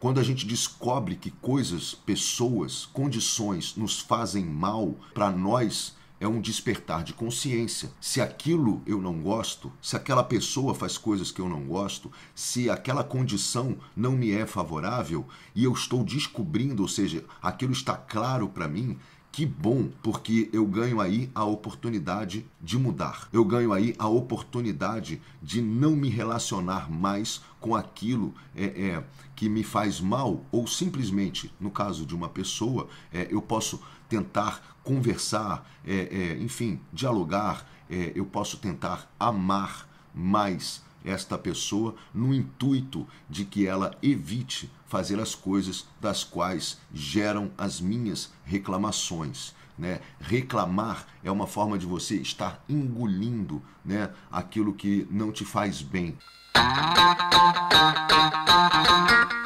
Quando a gente descobre que coisas, pessoas, condições nos fazem mal, para nós é um despertar de consciência. Se aquilo eu não gosto, se aquela pessoa faz coisas que eu não gosto, se aquela condição não me é favorável e eu estou descobrindo, ou seja, aquilo está claro para mim, que bom, porque eu ganho aí a oportunidade de mudar. Eu ganho aí a oportunidade de não me relacionar mais com aquilo é, é, que me faz mal, ou simplesmente, no caso de uma pessoa, é, eu posso tentar conversar, é, é, enfim, dialogar, é, eu posso tentar amar mais esta pessoa no intuito de que ela evite fazer as coisas das quais geram as minhas reclamações. Né? Reclamar é uma forma de você estar engolindo né, aquilo que não te faz bem.